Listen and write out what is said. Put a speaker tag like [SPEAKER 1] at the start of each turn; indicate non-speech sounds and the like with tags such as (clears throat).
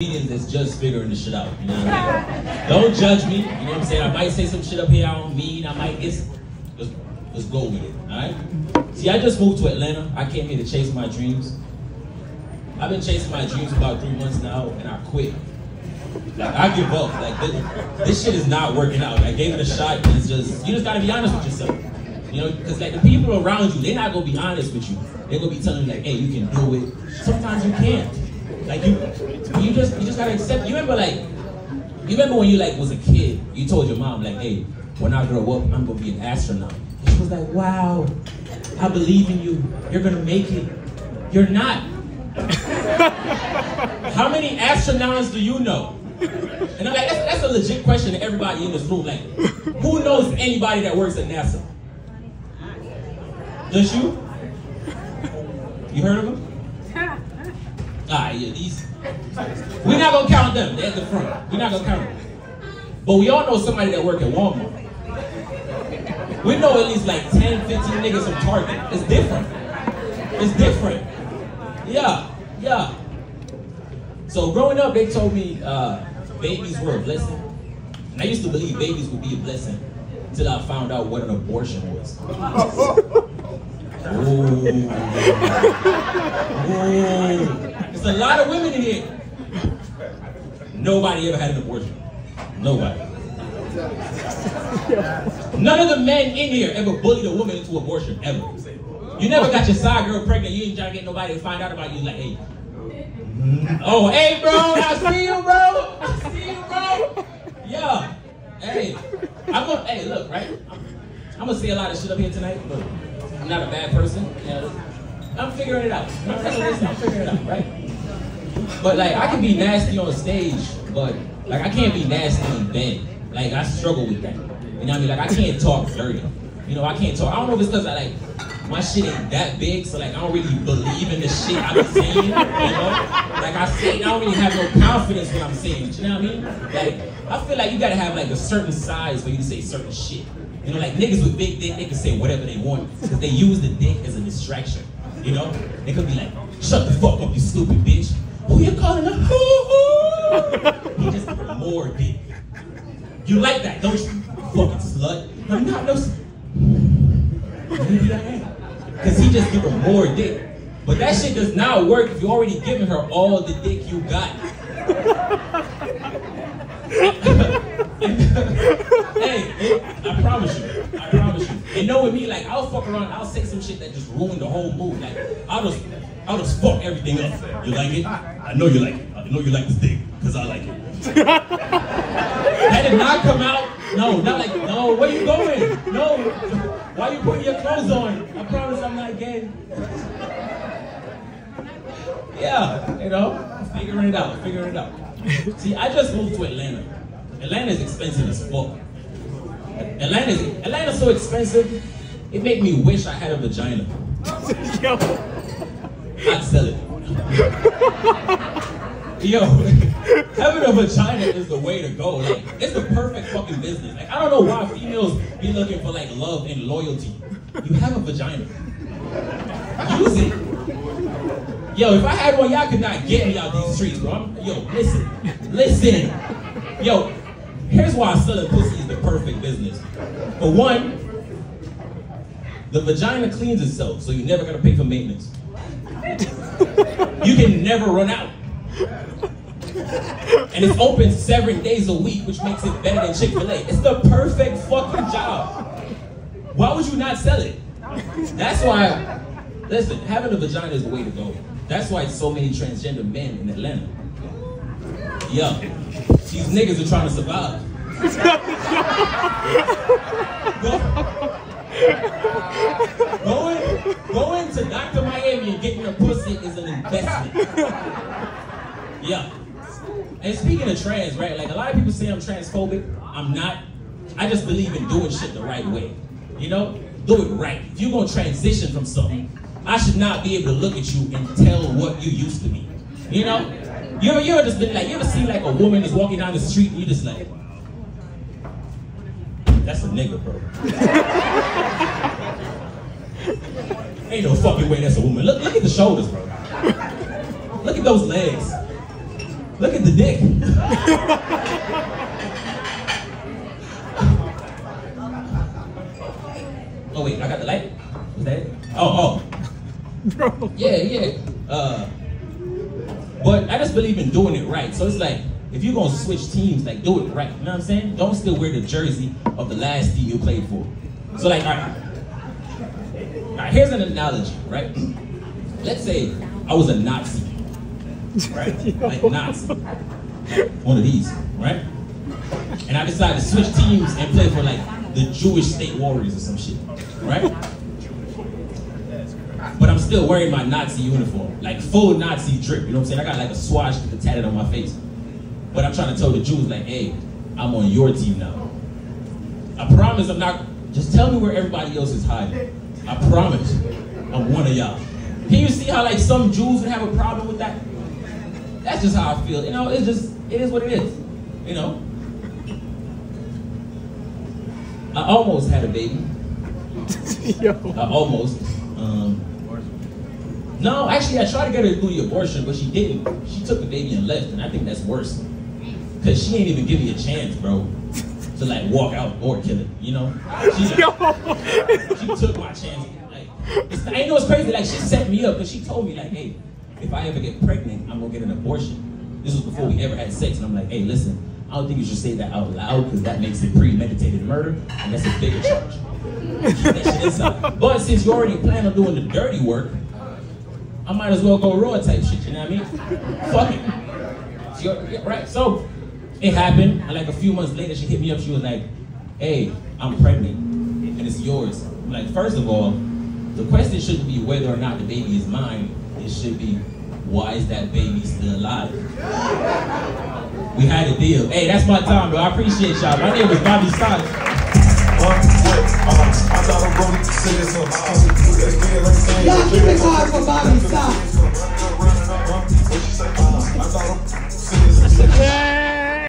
[SPEAKER 1] comedians that's just figuring this shit out. You know what I mean? Don't judge me. You know what I'm saying? I might say some shit up here I don't mean. I might get. Let's, let's go with it. All right. See, I just moved to Atlanta. I came here to chase my dreams. I've been chasing my dreams about three months now, and I quit. Like I give up. Like this, this shit is not working out. I gave it a shot. And it's just you just gotta be honest with yourself. You know, because like the people around you, they're not gonna be honest with you. They're gonna be telling you like, hey, you can do it. Sometimes you can't. Like you, you just you just gotta accept. You remember like, you remember when you like was a kid, you told your mom like, hey, when I grow up, I'm gonna be an astronaut. And she was like, wow, I believe in you. You're gonna make it. You're not. (laughs) How many astronauts do you know? And I'm like, that's, that's a legit question to everybody in this room. Like, who knows anybody that works at NASA? Just you? You heard of them? Ah, yeah, these. We're not gonna count them. They're at the front. We're not gonna count them. But we all know somebody that work at Walmart. We know at least like 10, 15 niggas from Target. It's different. It's different. Yeah, yeah. So growing up, they told me uh, babies were a blessing. And I used to believe babies would be a blessing until I found out what an abortion was. (laughs) Ooh. Ooh. There's a lot of women in here. Nobody ever had an abortion. Nobody. None of the men in here ever bullied a woman into abortion, ever. You never got your side girl pregnant. You ain't trying to get nobody to find out about you. Like, hey. Mm-hmm. Oh, hey, bro. I see you, bro. I see you, bro. Yeah. Hey. I'm gonna, hey, look, right? I'm, I'm gonna see a lot of shit up here tonight, but I'm not a bad person. I'm figuring it out. I'm figuring it out, right? But like, I can be nasty on stage, but like, I can't be nasty bed. Like, I struggle with that. You know what I mean? Like, I can't talk dirty. You know, I can't talk. I don't know if it's because I like my shit ain't that big, so like I don't really believe in the shit I'm saying. You know, like I say, I don't really have no confidence when I'm saying it. You know what I mean? Like, I feel like you gotta have like a certain size for you to say certain shit. You know, like niggas with big dick, they can say whatever they want because they use the dick as a distraction. You know, they could be like, "Shut the fuck up, you stupid bitch." Who you calling a hoo He (laughs) just more dick. You like that, don't you? Fucking slut. I'm not no. Maybe I am. Because he just give her more dick. But that shit does not work if you already giving her all the dick you got. (laughs) hey, it, I promise you. I promise you. And know with me, like I'll fuck around, I'll say some shit that just ruined the whole mood. Like I'll just I'll just fuck everything up. You like it? I know you like it. I know you like this dick, because I like it. that did not come out. No, not like, no, where you going? No. Why you putting your clothes on? I promise I'm not gay. Yeah, you know, figuring it out, figuring it out. See, I just moved to Atlanta. Atlanta is expensive as fuck. Atlanta Atlanta's so expensive, it made me wish I had a vagina. (laughs) I'd sell it. (laughs) Yo, having a vagina is the way to go. Like, it's the perfect fucking business. Like, I don't know why females be looking for like love and loyalty. You have a vagina. Use it. Yo, if I had one, y'all could not get me out these streets, bro. I'm, yo, listen, listen. Yo, here's why selling pussy is the perfect business. For one, the vagina cleans itself, so you're never gotta pay for maintenance. (laughs) You can never run out. And it's open seven days a week, which makes it better than Chick-fil-A. It's the perfect fucking job. Why would you not sell it? That's why, listen, having a vagina is the way to go. That's why so many transgender men in Atlanta. Yo, these niggas are trying to survive (laughs) going to Dr. Miami and getting a pussy is an investment. Yeah. Trans, right? Like a lot of people say I'm transphobic. I'm not. I just believe in doing shit the right way. You know? Do it right. If you're gonna transition from something, I should not be able to look at you and tell what you used to be. You know? You ever, you ever just been like, you ever see like a woman is walking down the street and you just like, that's a nigga, bro. (laughs) Ain't no fucking way that's a woman. Look, look at the shoulders, bro. Look at those legs. Look at the dick. (laughs) oh wait, I got the light. Was that it? Oh, oh.
[SPEAKER 2] Bro.
[SPEAKER 1] Yeah, yeah. Uh, but I just believe in doing it right. So it's like, if you're gonna switch teams, like do it right. You know what I'm saying? Don't still wear the jersey of the last team you played for. So like, all right, all right here's an analogy, right? (clears throat) Let's say I was a Nazi, right? Like Nazi, one of these, right? And I decided to switch teams and play for like the Jewish State Warriors or some shit, right? But I'm still wearing my Nazi uniform, like full Nazi drip. You know what I'm saying? I got like a swastika tatted on my face. But I'm trying to tell the Jews, like, hey, I'm on your team now. I promise I'm not. Just tell me where everybody else is hiding. I promise I'm one of y'all. Can you see how like some Jews would have a problem with that? That's just how I feel. You know, it's just it is what it is. You know. I almost had a baby. (laughs)
[SPEAKER 2] Yo.
[SPEAKER 1] I almost. Um, no, actually, I tried to get her to do the abortion, but she didn't. She took the baby and left, and I think that's worse. Cause she ain't even give me a chance, bro, to like walk out or kill it. You know? She, (laughs) she took my chance. Like, I know it's crazy. Like, she set me up, because she told me, like, hey, if I ever get pregnant, I'm gonna get an abortion. This was before we ever had sex, and I'm like, hey, listen, I don't think you should say that out loud, because that makes it premeditated murder, and that's a bigger charge. But since you already plan on doing the dirty work, I might as well go raw type shit. You know what I mean? Fuck it. Right. So it happened, and like a few months later, she hit me up. She was like, "Hey, I'm pregnant, and it's yours." I'm like, first of all, the question shouldn't be whether or not the baby is mine. It should be, why is that baby still alive? We had a deal. Hey, that's my time, bro. I appreciate y'all. My name is Bobby Sox.
[SPEAKER 3] I thought I'm gonna this for Bobby Yeah.